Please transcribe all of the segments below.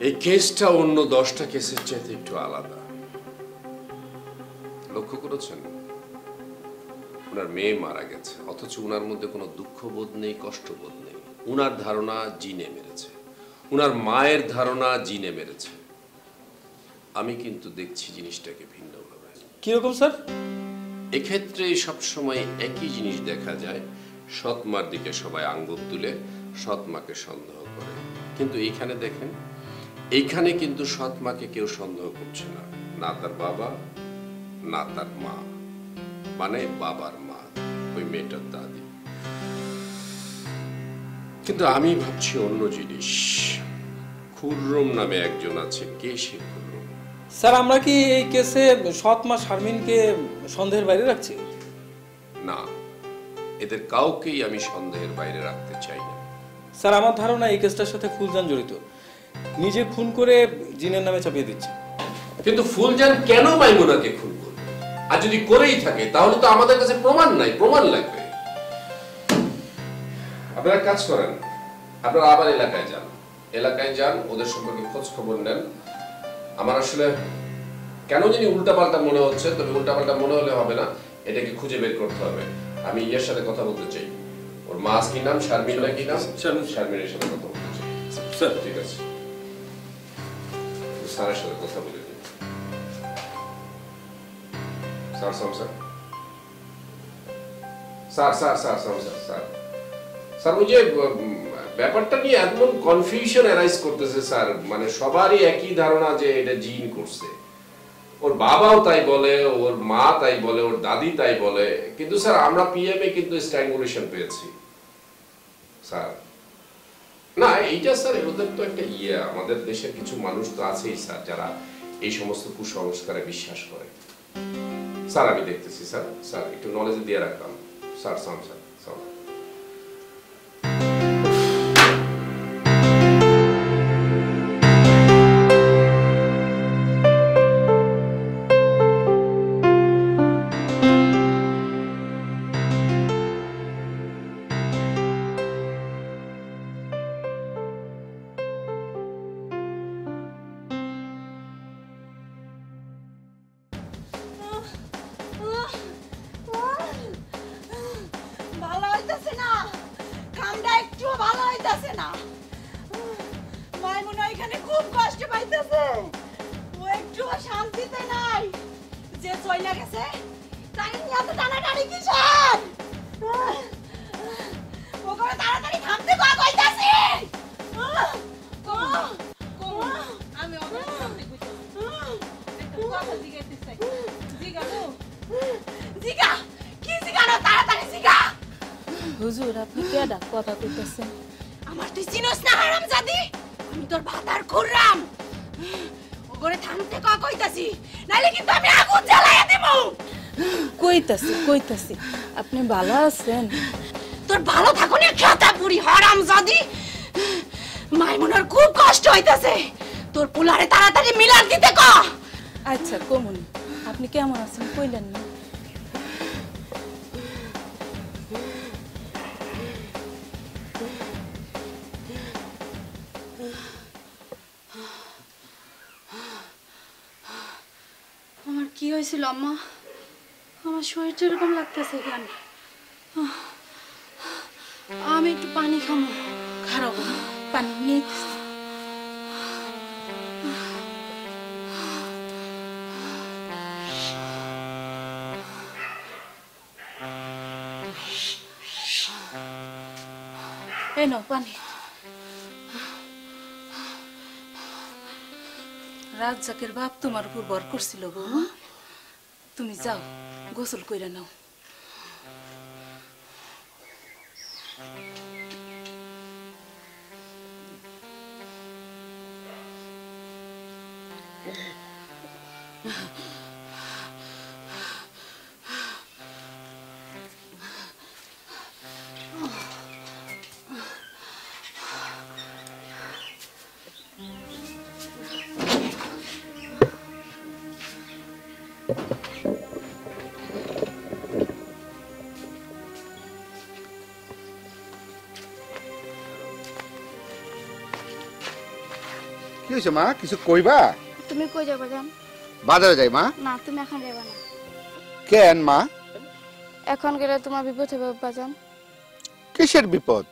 এই কেসটা অন্য দশটা কেসের চাইতে একটু আলাদা। লক্ষ্য করেছেন? ওনার মেয়ে মারা গেছে অথচ উনার মধ্যে কোনো দুঃখবোধ নেই কষ্টবোধ নেই। উনার ধারণা জিনে মেরেছে। উনার মায়ের ধারণা জিনে মেরেছে। আমি কিন্তু দেখছি জিনিসটাকে ভিন্নভাবে। কীরকম স্যার? এক্ষেত্রে সবসময় একই জিনিস দেখা যায়। সৎমার দিকে সবাই আঙ্গুল তুলে সৎমাকে সন্দেহ করে। কিন্তু এইখানে দেখেন এইখানে কিন্তু সৎমাকে কেউ সন্দেহ করছে না। না তার বাবা না তার মা। মানে বাবার মা ওই মেয়েটার দাদি। কিন্তু আমি ভাবছি অন্য জিনিস। খুররম নামে একজন আছে। কে সে খুররম? স্যার আমরা কি এই কেসে সৎ মা শারমিনকে সন্দেহের বাইরে রাখছি? না। এদের কাউকেই আমি সন্দেহের বাইরে রাখতে চাই না। স্যার আমার ধারণা এই কেসটার সাথে ফুলজান জড়িত। নিজে খুন করে জিনের নামে চাপিয়ে দিচ্ছে। কিন্তু ফুলজান কেন মাইমুনাকে খুন করবে? আর যদি করেই থাকে তাহলে তো আমাদের কাছে প্রমাণ নাই প্রমাণ লাগবে। আপনারা কাজ করেন আপনারা আবার এলাকায় যান। এলাকায় যান ওদের সম্পর্কে খোঁজ খবর নেন। আমার আসলে কেন জানি উল্টাপাল্টা মনে হচ্ছে তবে উল্টাপাল্টা মনে হলে হবে না এটাকে খুঁজে বের করতে হবে। আমি ইয়ের সাথে কথা বলতে চাই। ওর মাস কি নাম? শারমিন কি নাম? শারমিন। শারমিনের সাথে কথা বলতে চাই। স্যার। ঠিক আছে। স্যারের সাথে কথা বলে দিন sir sir sir sir sir sir sir sir ওই যে ব্যাপারটা নিয়ে একদম কনফিউশন অ্যারাইজ করতেছে স্যার মানে সবারই একই ধারণা যে এটা জিন করছে ওর বাবাও তাই বলে ওর মা তাই বলে ওর দাদি তাই বলে কিন্তু স্যার আমরা পিএমএ কিন্তু স্ট্র্যাঙ্গুলেশন পেয়েছি স্যার না এইটা স্যার ওদের তো একটা ইয়ে আমাদের দেশের কিছু মানুষ তো আছেই স্যার, যারা এই সমস্ত কুসংস্কারে বিশ্বাস করে। স্যার, আমি দেখতেছি, স্যার স্যার, একটু নলেজ দিয়ে রাখলাম। Sir sir. যে চইলা গেছে? তাই নিয়ে এত টানাটানি কিসের? ও করে তাড়াতাড়ি থামতে কয়া কইতাছি। আমি ওদের সামনে কইতাছি। একটা কথা জিগাইতে চাই। জিগাবো? জিগা? কি জিগানো তাড়াতাড়ি জিগা? হুজুর আপনি কেডা কথা কইতেছেন? আমার তুই চিনস না হারাম জাদি আমি তোর ভাতার খুররাম। ওগরে থামতে ক কইতাছি? নাইলে কিন্তু আমি আগুন জ্বালাইয়া দেব কইতাছি কইতাছি। আপনি ভালো আছেন? তোর ভালো থাকুন খেতা পুরি হারাম জাদি। মাইমুনার খুব কষ্ট হইতাছে। তোর পুলারে তাড়াতাড়ি মিলান দিতে ক। আচ্ছা কমুন। আপনি কেমন আছেন? কইলেন না। কি হয়েছিল, আম্মা? আমার শরীরটা এরকম লাগতেছে কেন? আমি একটু পানি খামো খারাপ পানি নিয়ে রাজ্জাকের বাপ তোমার উপর বর করছিল বৌমা তুমি যাও গোসল কইরা নাও। হয়েছে মা? কিছু কইবা? তুমি কই যাবে জান? বাজারে যাই মা। না তুমি এখন যাবে না। কেন মা? এখন গেলে তোমার বিপদ হবে বাজান কিসের বিপদ?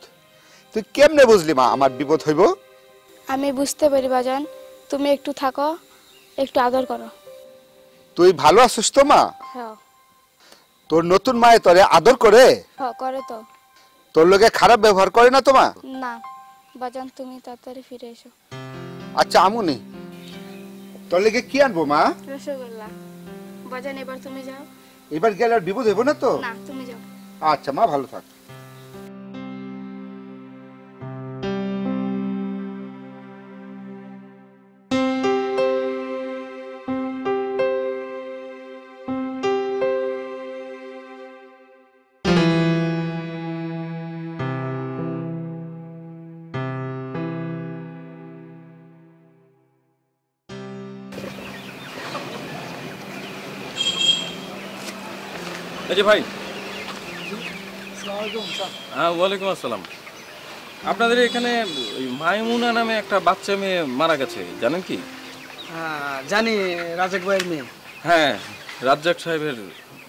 তুই কেমনে বুঝলি মা আমার বিপদ হইব? আমি বুঝতে পারি বাজান তুমি একটু থাকো একটু আদর করো। তুই ভালো আছিস তো মা? হ্যাঁ। তোর নতুন মায়ে তোরে আদর করে? হ্যাঁ করে তো। তোর লোকে খারাপ ব্যবহার করে না তোমা না। বাজান তুমি তাড়াতাড়ি ফিরে এসো। আচ্ছা আমুনি তোর লেগে কি আনব মা? রসগোল্লা। বাজান এবার তুমি যাও। এবার গেলে আর বিপদ হইব না তো? না তুমি যাও। আচ্ছা মা ভালো থাক। এই যে ভাই। হ্যাঁ ওয়ালাইকুম আসসালাম। আপনাদের এখানে ওই মাইমুনা নামে একটা বাচ্চা মেয়ে মারা গেছে জানেন কি? হ্যাঁ, জানি রাজাক ভাইয়ের মেয়ে। হ্যাঁ রাজ্জাক সাহেবের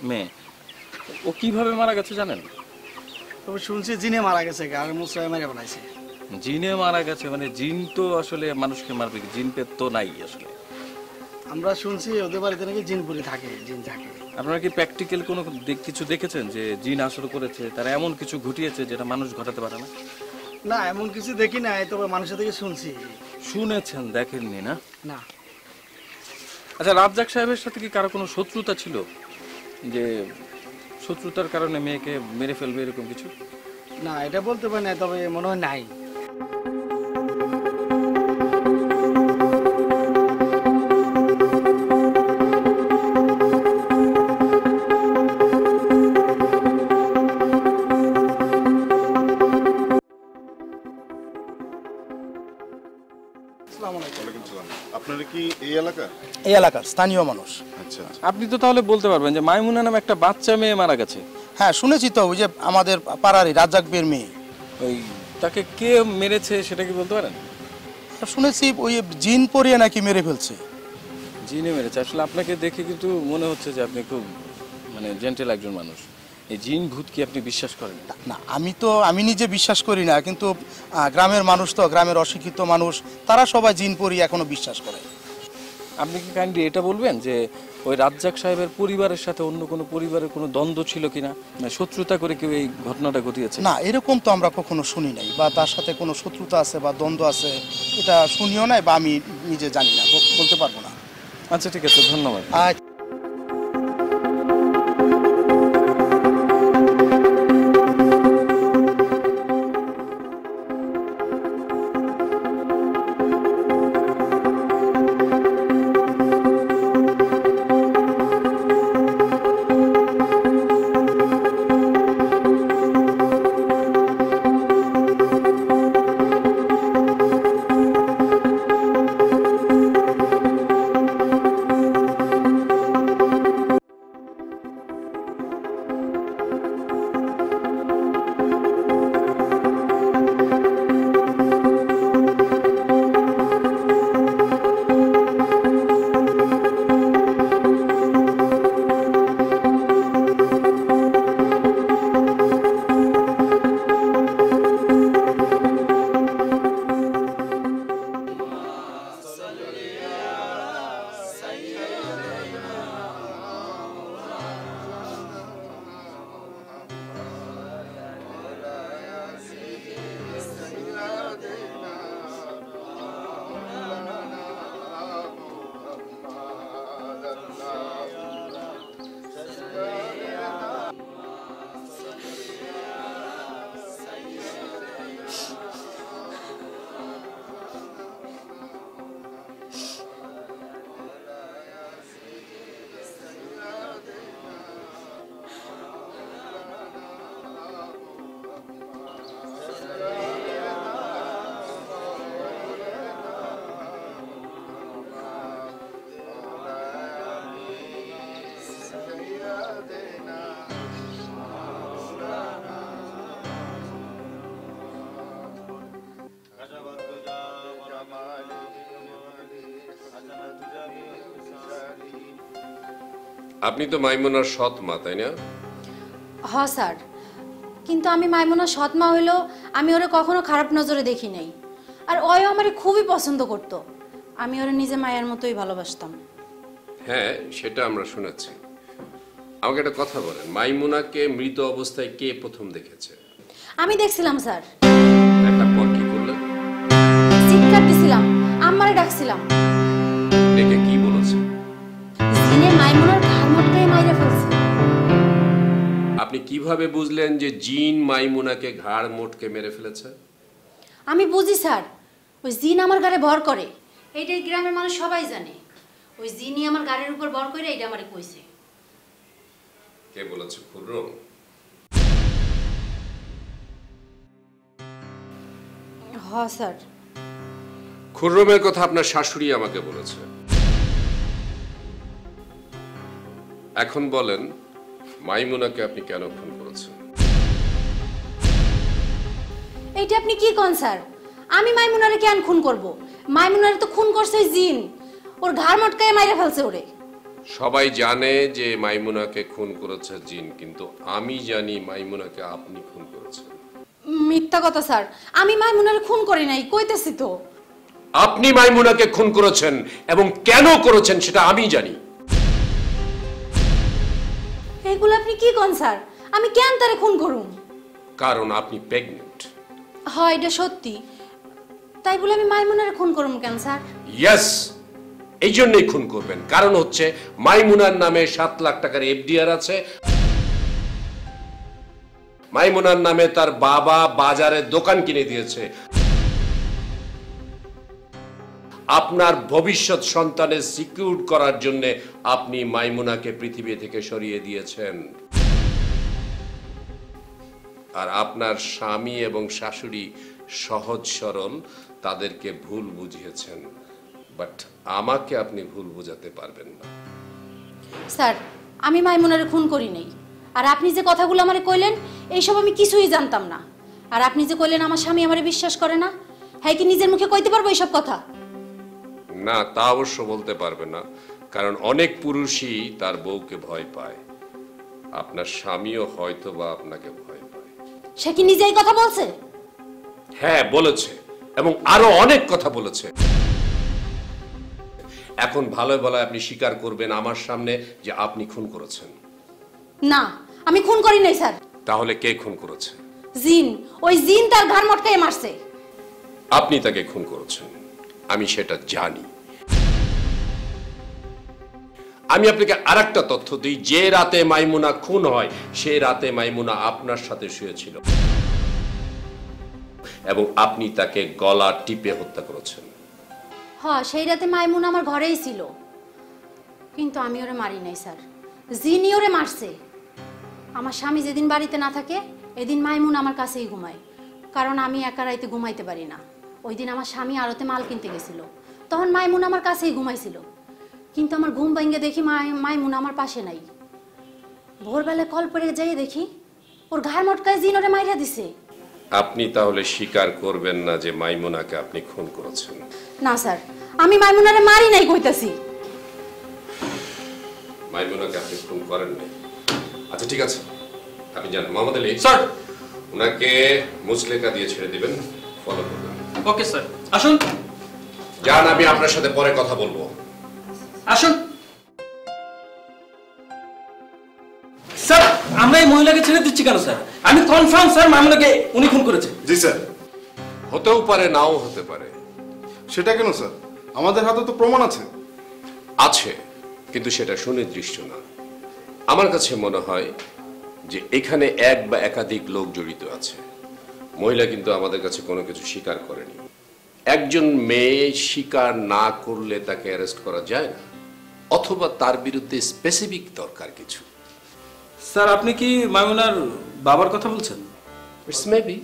মেয়ে। ও কীভাবে মারা গেছে জানেন? তবে শুনছি জিনে মারা গেছে আর মুসরাই মেরে বানাইছে। জিনে মারা গেছে মানে জিন তো আসলে মানুষকে মারবে? জিন পেত তো নাই আসলে। আমরা শুনছি ওদের বাড়িতে নাকি জিন জিনপুরি থাকে জিন থাকে। আপনারা কি প্র্যাকটিক্যাল কোনো কিছু দেখেছেন যে জিন আসর করেছে তারা এমন কিছু ঘটিয়েছে যেটা মানুষ ঘটাতে পারে না? না এমন কিছু দেখি নাই তবে মানুষের থেকে শুনছি। শুনেছেন দেখেননি না? না। আচ্ছা রাজ্জাক সাহেবের সাথে কি কারও কোনো শত্রুতা ছিল? যে শত্রুতার কারণে মেয়েকে মেরে ফেলবে এরকম কিছু? না এটা বলতে পারি না তবে মনে হয় নাই। আপনারা কি এই এলাকা এই এলাকার স্থানীয় মানুষ। আচ্ছা। আপনি তো তাহলে বলতে পারবেন যে মাইমুনা নামে একটা বাচ্চা মেয়ে মারা গেছে। হ্যাঁ শুনেছি তো ওই যে আমাদের পাড়ারই রাজ্জাক বের মেয়ে। ওই তাকে কে মেরেছে সেটা কি বলতে পারেন? শুনেছি ওই জিন পরিয়ে নাকি মেরে ফেলছে। জিনে মেরেছে। আসলে আপনাকে দেখে কিন্তু মনে হচ্ছে যে আপনি খুব মানে জেন্টেল একজন মানুষ। এই জিন ভূত কি আপনি বিশ্বাস করেন? না আমি তো আমি নিজে বিশ্বাস করি না কিন্তু গ্রামের মানুষ তো গ্রামের অশিক্ষিত মানুষ তারা সবাই জিন পরি এখনও বিশ্বাস করে। আপনি কি কাইন্ডলি এটা বলবেন যে ওই রাজ্জাক সাহেবের পরিবারের সাথে অন্য কোনো পরিবারের কোনো দ্বন্দ্ব ছিল কিনা? না শত্রুতা করে কেউ এই ঘটনাটা ঘটিয়েছে? না এরকম তো আমরা কখনো শুনি নাই বা তার সাথে কোনো শত্রুতা আছে বা দ্বন্দ্ব আছে এটা শুনিও নাই বা আমি নিজে জানি না বলতে পারব না। আচ্ছা ঠিক আছে ধন্যবাদ। আপনি তো মাইমুনার সৎ মা তাই না? হ স্যার। কিন্তু আমি মাইমুনা সৎমা হইলেও আমি ওরে কখনো খারাপ নজরে দেখি নাই। আর ওয়ও আমারে খুবই পছন্দ করত। আমি ওরে নিজে মায়ের মতোই ভালোবাসতাম। হ্যাঁ সেটা আমরা শুনেছি। আমাকে একটা কথা বলেন মাইমুনাকে মৃত অবস্থায় কে প্রথম দেখেছে? আমি দেখছিলাম স্যার। দেখার পর কি করলেন? চিৎকার দিছিলাম আম্মারে ডাকছিলাম। ডেকে কি দিনে মাইমুনার ঘাড় মটকাই মাইরে ফেলছে। আপনি কীভাবে বুঝলেন যে জিন মাইমুনাকে ঘাড় মোটকে মেরে ফেলেছে? আমি বুঝি স্যার। ওই জিন আমার গাড়ে ভর করে। এইটাই গ্রামের মানুষ সবাই জানে। ওই জিনই আমার গাড়ির উপর ভর করে এইটা আমারে কইছে। কে বলেছে খুররম হ স্যার। খুররমের কথা আপনার শাশুড়ি আমাকে বলেছে। এখন বলেন মাইমুনাকে আপনি কেন খুন করেছেন? এইটা আপনি কি কন স্যার? আমি মাইমুনারে কেন খুন করব? মাইমুনারে তো খুন করছে জিন। ওর ঘাড় মটকায় মাইরে ফেলছে ওরে। সবাই জানে যে মাইমুনাকে খুন করেছে জিন কিন্তু আমি জানি মাইমুনাকে আপনি খুন করেছেন। মিথ্যা কথা স্যার। আমি মাইমুনারে খুন করি নাই কইতেছি তো। আপনি মাইমুনাকে খুন করেছেন এবং কেন করেছেন সেটা আমি জানি। এগুলো আপনি কি কন স্যার? আমি কেন তারে খুন করুম? কারণ আপনি প্রেগনেন্ট। হয় এটা সত্যি। তাই বলে আমি মাইমুনারে খুন করুম কেন স্যার? ইয়েস এই জন্যই খুন করবেন। কারণ হচ্ছে মাইমুনার নামে সাত লাখ টাকার এফডিআর আছে। মাইমুনার নামে তার বাবা বাজারে দোকান কিনে দিয়েছে। আপনার ভবিষ্যৎ সন্তানের সিকিউর করার জন্য আপনি মাইমুনাকে পৃথিবী থেকে সরিয়ে দিয়েছেন। আর আপনার স্বামী এবং শাশুড়ি সহজ সরল, তাদেরকে ভুল বুঝিয়েছেন। বাট আমাকে আপনি ভুল বোঝাতে পারবেন না। স্যার, আমি মাইমুনারে খুন করি নাই। আর আপনি যে কথাগুলো আমারে কইলেন, এইসব আমি কিছুই জানতাম না। আর আপনি যে কইলেন আমার স্বামী আমারে বিশ্বাস করে না হ্যাঁ কি নিজের মুখে কইতে পারব এইসব কথা? না তা অবশ্য বলতে পারবে না কারণ অনেক পুরুষই তার বউকে ভয় পায়। আপনার স্বামীও হয়তো বা আপনাকে ভয় পায়। সে কি নিজেই কথা বলছে? হ্যাঁ বলেছে এবং আরও অনেক কথা বলেছে। এখন ভালো বলা আপনি স্বীকার করবেন আমার সামনে যে আপনি খুন করেছেন। না আমি খুন করি নাই স্যার। তাহলে কে খুন করেছে? জিন ওই জিন তার ঘাড় মটকায় মারছে। আপনি তাকে খুন করেছেন আমি সেটা জানি। আমি আপনাকে আরেকটা তথ্য দিই, যে রাতে মাইমুনা খুন হয়, সে রাতে মাইমুনা আপনার সাথে শুয়েছিল। এবং আপনি তাকে গলা টিপে হত্যা করেছেন। হ্যাঁ সেই রাতে মাইমুন আমার ঘরেই ছিল। কিন্তু আমি ওরে মারি নাই, স্যার। জিনি ওরে মারছে, আমার স্বামী যেদিন বাড়িতে না থাকে, এদিন মাইমুন আমার কাছেই ঘুমায়। কারণ আমি একা রাইতে ঘুমাইতে পারি না। ওই দিন আমার স্বামী আড়তে মাল কিনতে গেছিল। তখন মাইমুন আমার কাছেই ঘুমাইছিল। কিন্তু আমার ঘুম ভেঙে দেখি মাই মাইমুন আমার পাশে নাই। ভোরবেলা কল পরে যাই দেখি ওর ঘাড় মটকায় জিন ওরে মাইরা দিছে। আপনি তাহলে স্বীকার করবেন না যে মাইমুনাকে আপনি খুন করেছেন। না স্যার আমি মাইমুনারে মারি নাই কইতাছি। মাইমুনাকে আপনি খুন করেন নাই। আচ্ছা ঠিক আছে আপনি জানেন মোহাম্মদ আলী স্যার ওনাকে মুসলেকা দিয়ে ছেড়ে দিবেন ফলো করবেন। ওকে স্যার আসুন। যান আমি আপনার সাথে পরে কথা বলব। আসুন। স্যার আমরা এই মহিলাকে ছেড়ে দিচ্ছি কেন স্যার? আমি কনফার্ম স্যার মামলাকে উনি খুন করেছে। জি স্যার। হতেও পারে নাও হতে পারে। সেটা কেন স্যার? আমাদের হাতে তো প্রমাণ আছে। আছে কিন্তু সেটা সুনির্দিষ্ট না। আমার কাছে মনে হয় যে এখানে এক বা একাধিক লোক জড়িত আছে। মহিলা কিন্তু আমাদের কাছে কোনো কিছু স্বীকার করেনি। একজন মেয়ে স্বীকার না করলে তাকে অ্যারেস্ট করা যায় না। অথবা তার বিরুদ্ধে স্পেসিফিক দরকার কিছু। স্যার আপনি কি মাইমুনার বাবার কথা বলছেন? ইটস মেবি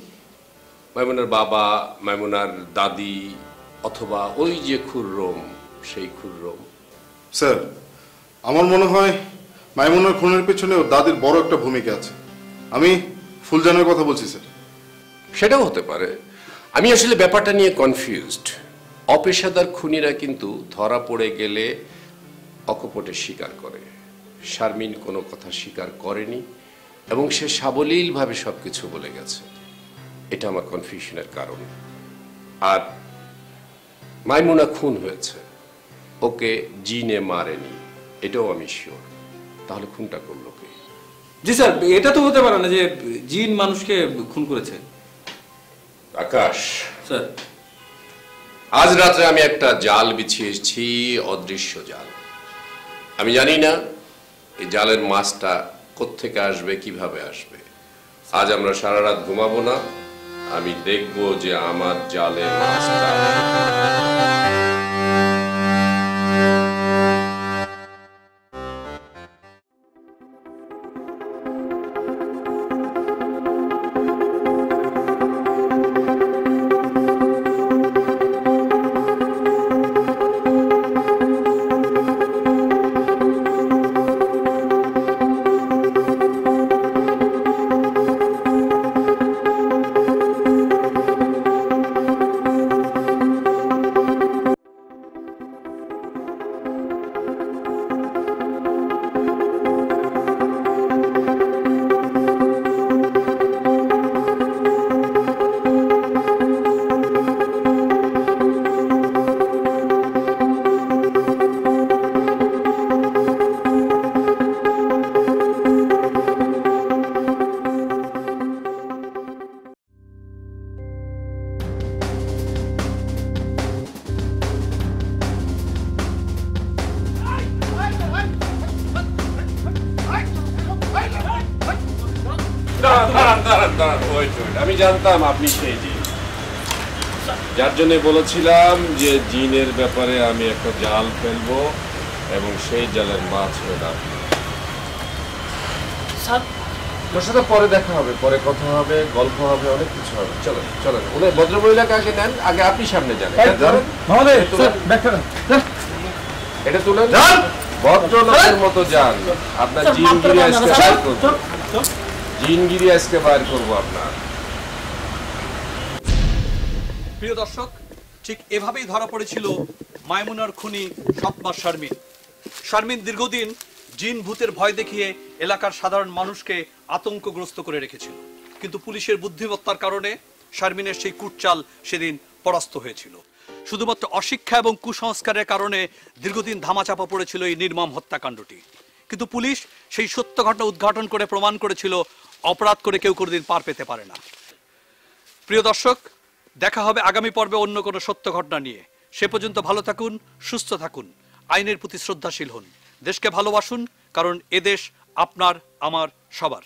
মাইমুনার বাবা মাইমুনার দাদি অথবা ওই যে খুররম সেই খুররম। স্যার আমার মনে হয় মাইমুনার খুনের পেছনে ওর দাদির বড় একটা ভূমিকা আছে। আমি ফুলজানের কথা বলছি স্যার। সেটাও হতে পারে। আমি আসলে ব্যাপারটা নিয়ে কনফিউজড অপেশাদার খুনিরা কিন্তু ধরা পড়ে গেলে অকপটে স্বীকার করে। শারমিন কোনো কথা স্বীকার করেনি এবং সে সাবলীলভাবে সব কিছু বলে গেছে। এটা আমার কনফিউশনের কারণ। আর মাইমুনা খুন হয়েছে। ওকে জিনে মারেনি। এটাও আমি শিওর তাহলে খুনটা করল কে? জি স্যার এটা তো হতে পারে না যে জিন মানুষকে খুন করেছে। আকাশ। স্যার। আজ রাত্রে আমি একটা জাল বিছিয়েছি অদৃশ্য জাল। আমি জানি না এই জালের মাছটা কোত্থেকে আসবে, কীভাবে আসবে। আজ আমরা সারা রাত ঘুমাবো না, আমি দেখব যে আমার জালের মাছটা জানতাম আপনি সেই জিন। যার জন্য বলেছিলাম যে জিনের ব্যাপারে আমি একটা জাল ফেলব এবং সেই জালের মাছ হয়ে আপনি তোর সাথে পরে দেখা হবে পরে কথা হবে গল্প হবে অনেক কিছু হবে। চলো চলো ওদের ভদ্রমহিলাকে আগে নেন? আগে আপনি সামনে যান। এটা। তুলেন। ভদ্রলোকের মতো যান। আপনার জিনগিরি আজকে করব। জিনগিরি আজকে বাইর করব আপনার। প্রিয় দর্শক, ঠিক এভাবেই ধরা পড়েছিল মাইমুনার খুনি সৎমা শারমিন। শারমিন দীর্ঘদিন জিন ভূতের ভয় দেখিয়ে এলাকার সাধারণ মানুষকে আতঙ্কগ্রস্ত করে রেখেছিল। কিন্তু পুলিশের বুদ্ধিমত্তার কারণে শারমিনের সেই কুটচাল সেদিন পরাস্ত হয়েছিল। শুধুমাত্র অশিক্ষা এবং কুসংস্কারের কারণে দীর্ঘদিন ধামাচাপা পড়েছিল এই নির্মম হত্যাকাণ্ডটি। কিন্তু পুলিশ সেই সত্য ঘটনা উদ্ঘাটন করে প্রমাণ করেছিল, অপরাধ করে কেউ কোনোদিন পার পেতে পারে না। প্রিয় দর্শক দেখা হবে আগামী পর্বে অন্য কোনো সত্য ঘটনা নিয়ে। সে পর্যন্ত ভালো থাকুন, সুস্থ থাকুন, আইনের প্রতি শ্রদ্ধাশীল হন। দেশকে ভালোবাসুন, কারণ এদেশ আপনার, আমার, সবার।